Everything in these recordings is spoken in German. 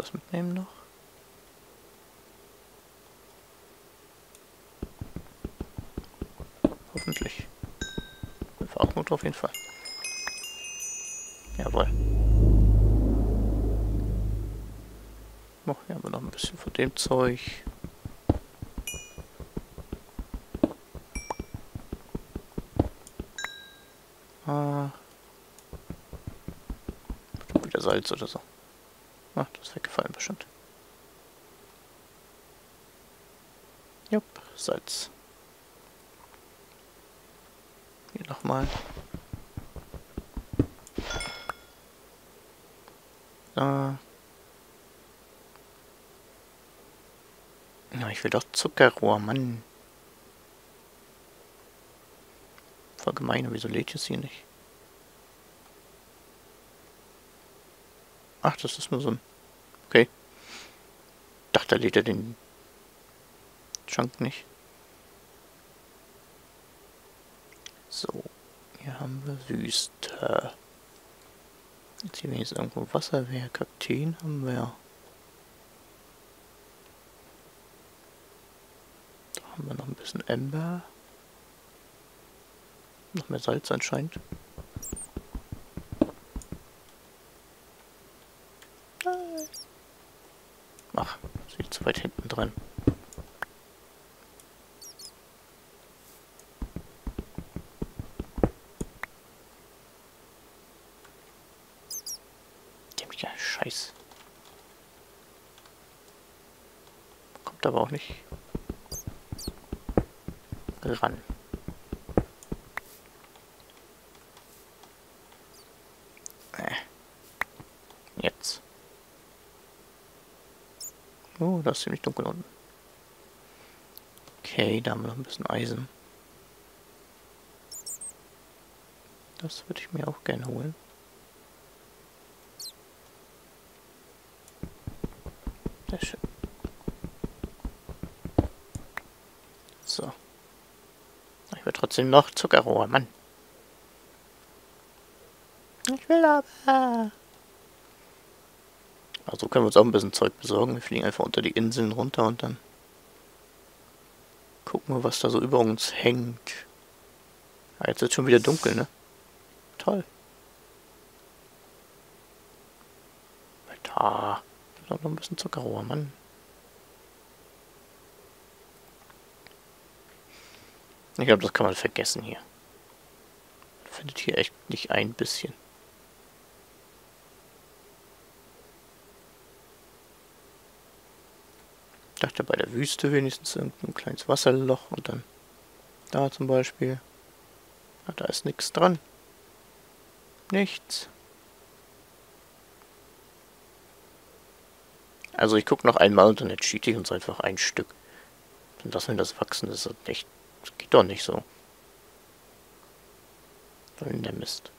das mitnehmen noch? Hoffentlich. Fahrradmotor auf jeden Fall. Jawohl. Oh, hier haben wir noch ein bisschen von dem Zeug. Ah. Wieder Salz oder so. Ach, das ist weggefallen bestimmt. Jupp, Salz. Hier nochmal. Ah. Ja, ich will doch Zuckerrohr, Mann. Voll gemein, wieso lädt es hier nicht? Ach, das ist nur so ein... Dachte, lädt er den Chunk nicht. So, hier haben wir Wüste. Jetzt hier wenigstens irgendwo Wasser wäre. Kakteen haben wir. Da haben wir noch ein bisschen Ember. Noch mehr Salz anscheinend. Ach, sieht zu weit hinten dran. Dämlicher Scheiß. Kommt aber auch nicht ran. Äh. Jetzt. Oh, das ist ziemlich dunkel unten. Okay, da haben wir noch ein bisschen Eisen. Das würde ich mir auch gerne holen. Sehr schön. So. Ich will trotzdem noch Zuckerrohr, Mann. Ich will aber. Also können wir uns auch ein bisschen Zeug besorgen. Wir fliegen einfach unter die Inseln runter und dann gucken wir, was da so über uns hängt. Ah, jetzt ist schon wieder dunkel, ne? Toll. Da. ist noch ein bisschen Zuckerrohr, Mann. Ich glaube, das kann man vergessen hier. Findet hier echt nicht ein bisschen. Ich dachte bei der Wüste wenigstens irgendein kleines Wasserloch und dann da zum Beispiel. Ja, da ist nichts dran. Nichts. Also ich gucke noch einmal und dann cheat ich uns einfach ein Stück. Dann lassen wir das wachsen. Das ist echt. Das geht doch nicht so. Soll der Mist.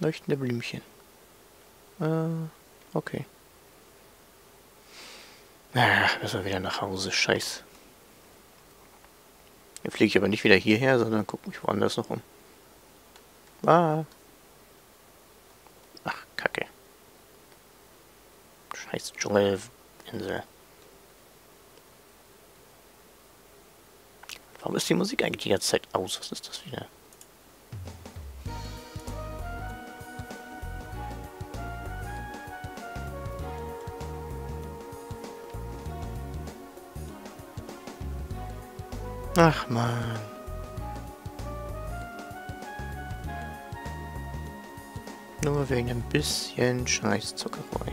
Leuchtende Blümchen. Äh. Okay. Ah, müssen wir wieder nach Hause. Scheiß. Hier fliege ich aber nicht wieder hierher, sondern gucke mich woanders noch um. Ah. Ach, Kacke. Scheiß Dschungelinsel. Warum ist die Musik eigentlich die ganze Zeit aus? Was ist das wieder? Ach man. Nur wegen ein bisschen Scheißzuckerei.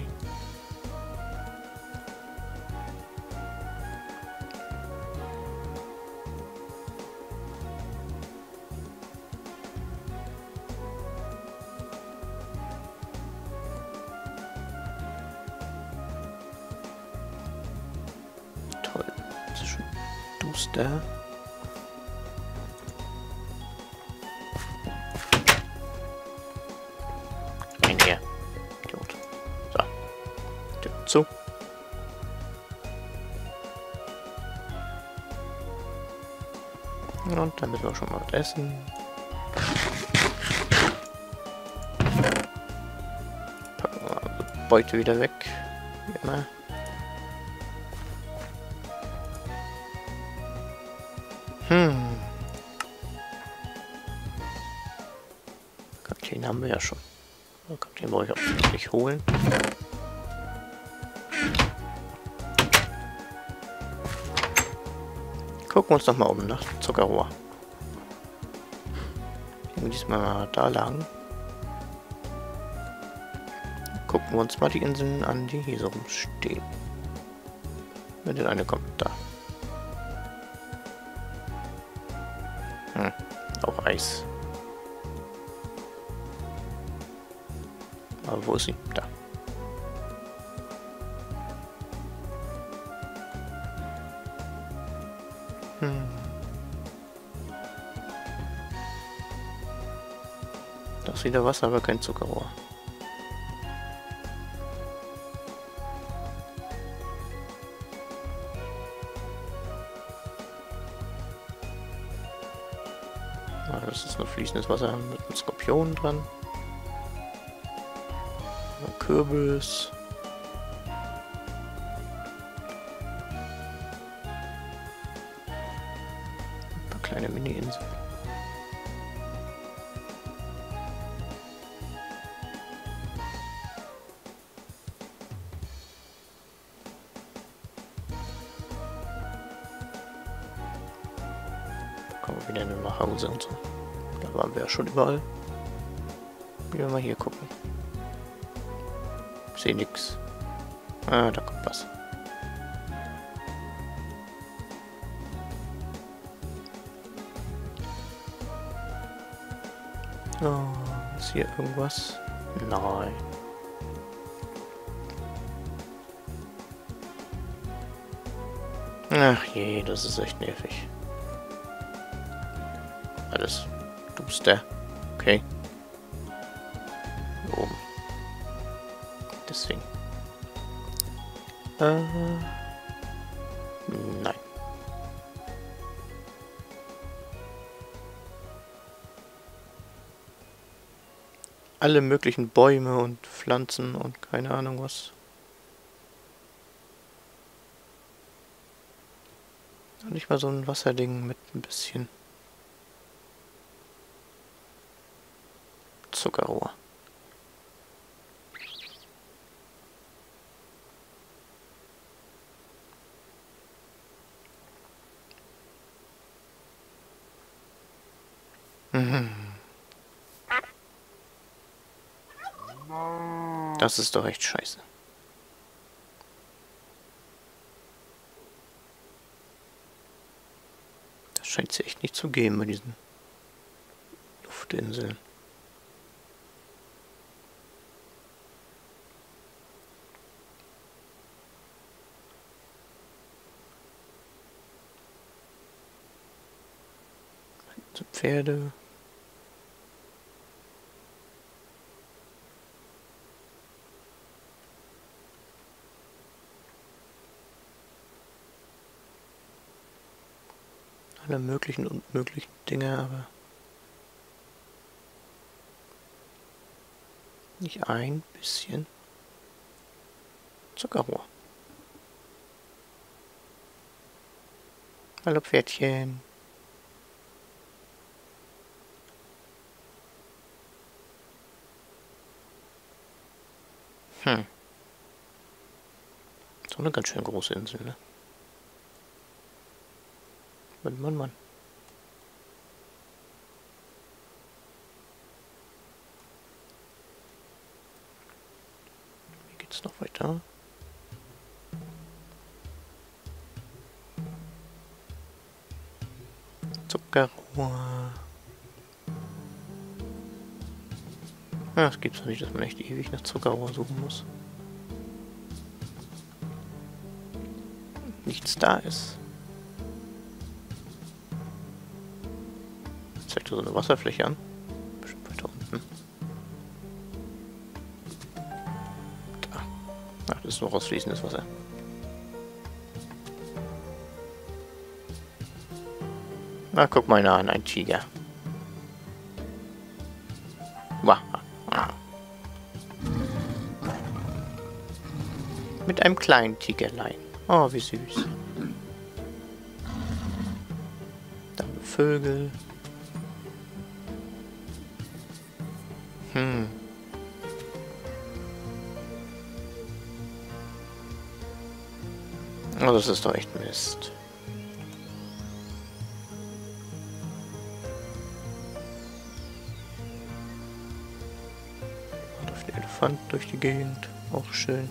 Toll. Das ist schon duster. Dann müssen wir auch schon mal was essen. Beute wieder weg. Wie immer. Hm. Kakteen haben wir ja schon. Kakteen brauche ich auch nicht holen. Gucken wir uns noch mal um nach Zuckerrohr. Diesmal mal da lang. Gucken wir uns mal die Inseln an, die hier so rumstehen. Wenn denn eine kommt, da. Hm, auch Eis. Aber wo ist sie? Da. Ist wieder Wasser, aber kein Zuckerrohr. Ah, das ist nur fließendes Wasser mit einem Skorpion dran. Ein Kürbis. kleine Mini-Insel. Kommen wir wieder nach Hause und so. Da waren wir ja schon überall. Wieder mal hier gucken. Ich sehe nichts. Ah, da kommt was. Oh, ist hier irgendwas? Nein. Ach je, das ist echt nervig. Alles. Du bist der. Okay. Hier oben. Deswegen. Äh. Nein. alle möglichen Bäume und Pflanzen und keine Ahnung was. Nicht mal so ein Wasserding mit ein bisschen Zuckerrohr. Mhm. Das ist doch echt scheiße. Das scheint es echt nicht zu geben bei diesen Luftinseln. Pferde. alle möglichen und unmöglichen Dinge, aber nicht ein bisschen Zuckerrohr. Hallo Pferdchen. Hm. So eine ganz schön große Insel, ne? Mann, Mann, Mann. Wie geht's noch weiter? Zuckerrohr. Ah, es gibt's nicht, dass man echt ewig nach Zuckerrohr suchen muss. Nichts da ist. zeigt so eine Wasserfläche an. Bestimmt weiter unten. Da. Ach, das ist noch ausfließendes Wasser. Na, guck mal an, ein Tiger. Mit einem kleinen Tigerlein. Oh, wie süß. Dann Vögel. Hm. Oh, das ist doch echt Mist. Läuft der Elefant durch die Gegend. Auch schön.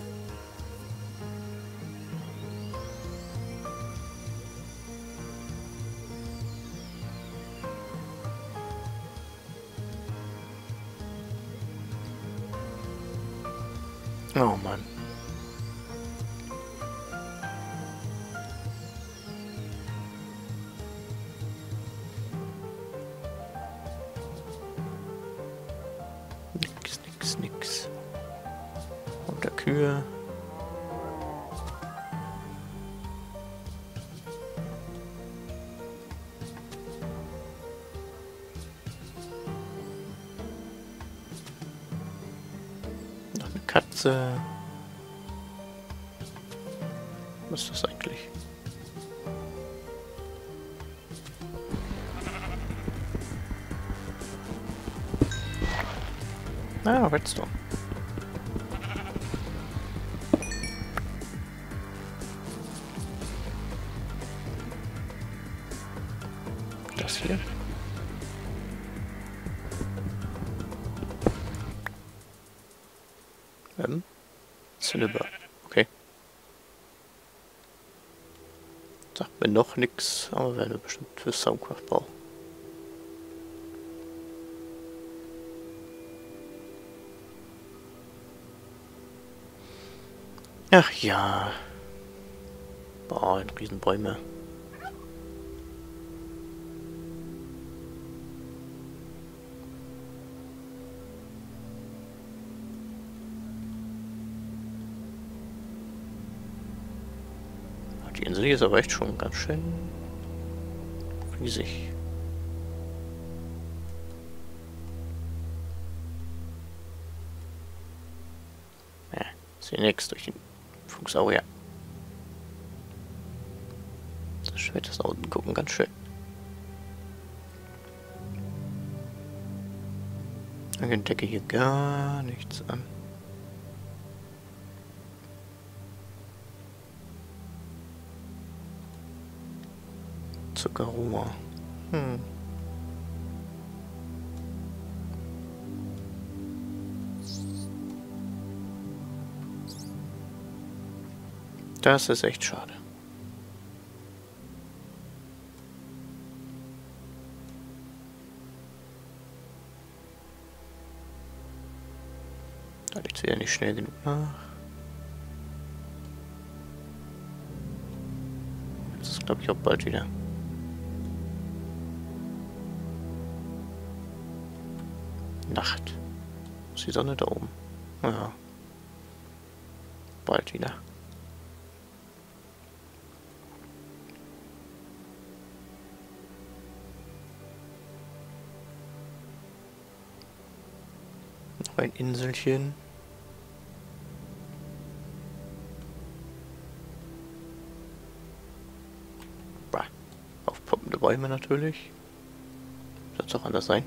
Kühe. Noch eine Katze. Was ist das eigentlich? Ah, Redstone. Hier. Ähm, Silber. Okay. Sagt mir noch nix, aber werden wir bestimmt für Soundcraft brauchen. Ach ja. Boah, Riesenbäume. Hier ist aber echt schon ganz schön riesig. Ja, sehe nichts durch den Flugsaurier. Das Schwert ist nach unten gucken, ganz schön. Ich entdecke hier gar nichts an. Zuckerrohr. Hm. Das ist echt schade. Da liegt wieder nicht schnell genug nach. Das ist glaube ich auch bald wieder. Nacht. Ist die Sonne da oben? Ja. Bald wieder. Noch ein Inselchen. Bah. Aufpoppende Bäume natürlich. Soll es auch anders sein?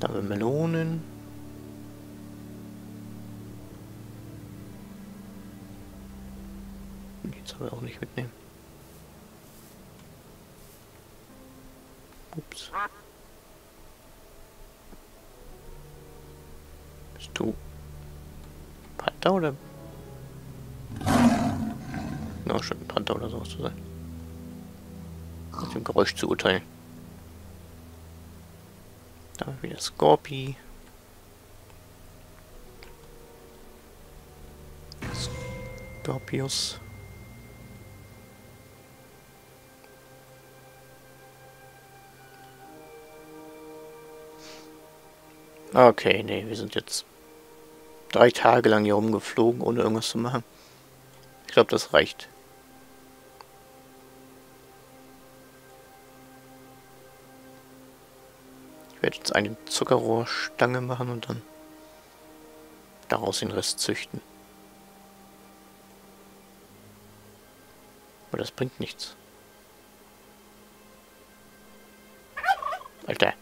Da haben wir Melonen. Jetzt aber auch nicht mitnehmen. Ups. Bist du Panther oder? Na, schon ein Panther oder sowas zu sein. Mit dem Geräusch zu urteilen. Da haben wir wieder Scorpi. Scorpius. Okay, nee, wir sind jetzt drei Tage lang hier rumgeflogen, ohne irgendwas zu machen. Ich glaube, das reicht. Ich werde jetzt eine Zuckerrohrstange machen und dann daraus den Rest züchten. Aber das bringt nichts. Alter.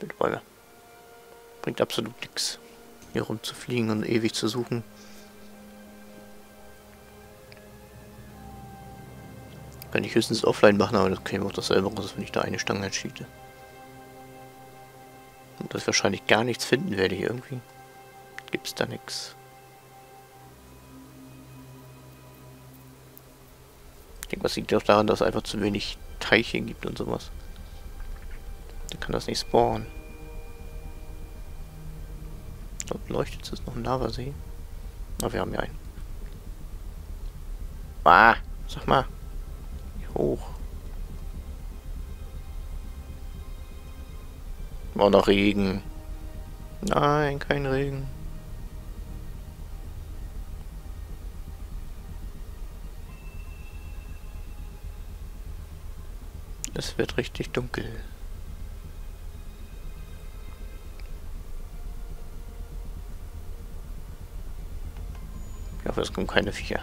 Bitte Bäume. Bringt absolut nichts. Hier rumzufliegen und ewig zu suchen. Kann ich höchstens offline machen, aber das käme auch dasselbe raus, wenn ich da eine Stange entschiede. Und ich wahrscheinlich gar nichts finden werde hier irgendwie. Gibt's da nichts. Ich denke, was liegt auch daran, dass es einfach zu wenig Teiche gibt und sowas. Dann kann das nicht spawnen. Dort leuchtet es noch ein Lavasee. Aber wir haben ja einen. Ah, sag mal hoch. War noch Regen. Nein, kein Regen. Es wird richtig dunkel. Ich hoffe, es kommen keine Viecher.